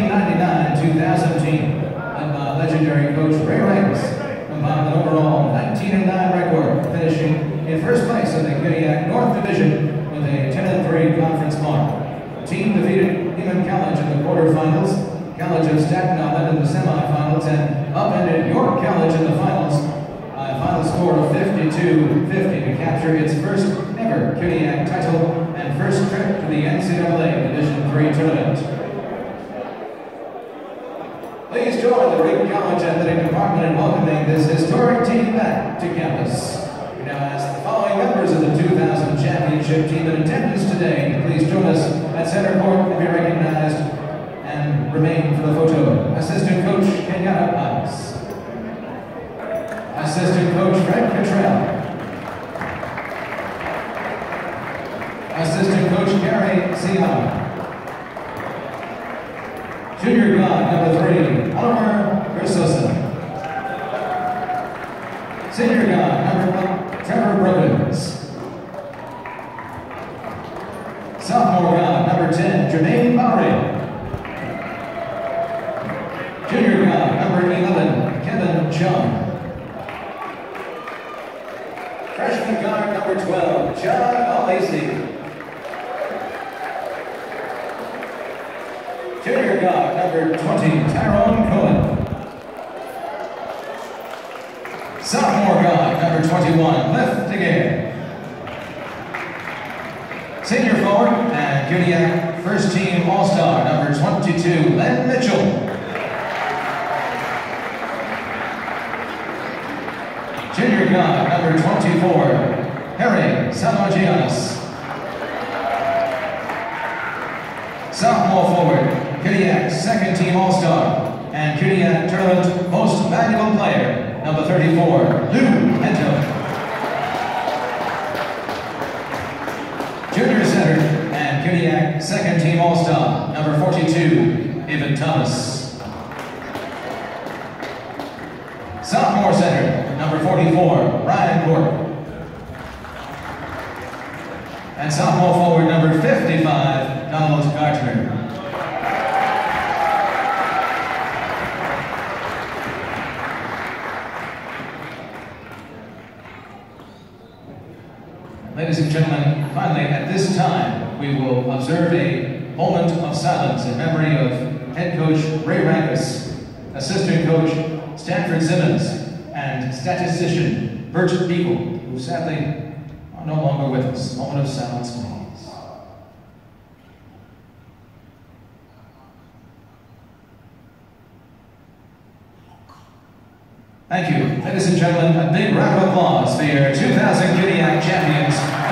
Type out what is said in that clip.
1999-2000 team, led by legendary coach Ray Ranks, combined an overall 19-9 record, finishing in first place in the CUNYAC North Division with a 10-3 conference mark. The team defeated Lehman College in the quarterfinals, College of Staten Island in the semifinals, and upended York College in the finals by a final score of 52-50 to capture its first ever CUNYAC title and first trip to the NCAA Division III tournament. Please join the Reed College Athletic Department in welcoming this historic team back to campus. We now ask the following members of the 2000 championship team in attendance today to please join us at center court to be recognized and remain for the photo. Assistant Coach Kenyatta Ives. Assistant Coach Fred Cottrell. Assistant Coach Gary Seahawk. Junior guard number three, Oliver Christensen. Senior guard number one, Trevor Brookins. Sophomore guard number 10, Jermaine Bowery. Junior guard number 11, Kevin Chung. Freshman guard number 12, John Alesi. Guard number 20, Tyrone Cohen. Sophomore guard number 21, Cliff DeGare. Senior forward and CUNYAC first team All-Star number 22, Len Mitchell. Junior guard number 24, Harry Samagianis. Sophomore forward, CUNYAC second team All-Star and CUNYAC Tournament Most Valuable Player, number 34, Lou Hento. Junior center and CUNYAC second team All-Star, number 42, Evan Thomas. Sophomore center, number 44, Ryan Court. And sophomore forward, number 55, Ladies and gentlemen, finally, at this time, we will observe a moment of silence in memory of head coach Ray Rankus, assistant coach Stanford Simmons, and statistician Bert Beagle, who sadly are no longer with us. Moment of silence, Thank you. Ladies and gentlemen, a big round of applause for your 2000 Guinea champions.